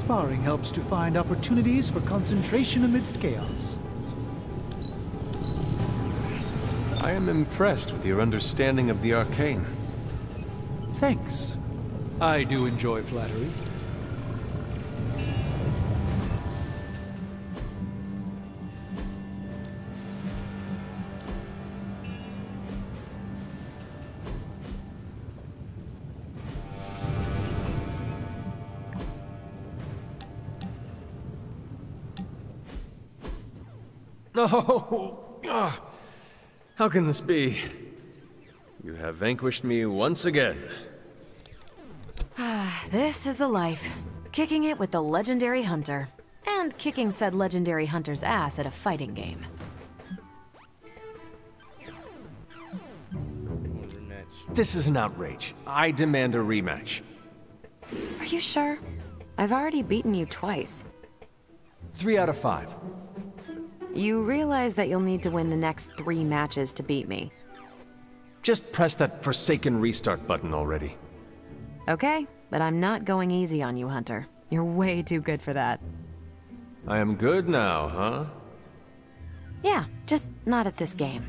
Sparring helps to find opportunities for concentration amidst chaos. I am impressed with your understanding of the arcane. Thanks. I do enjoy flattery. No! Ah, How can this be? You have vanquished me once again. This is the life. Kicking it with the legendary hunter. And kicking said legendary hunter's ass at a fighting game. This is an outrage. I demand a rematch. Are you sure? I've already beaten you twice. Three out of five. You realize that you'll need to win the next three matches to beat me. Just press that forsaken restart button already. Okay, but I'm not going easy on you, Hunter. You're way too good for that. I am good now, huh? Yeah, just not at this game.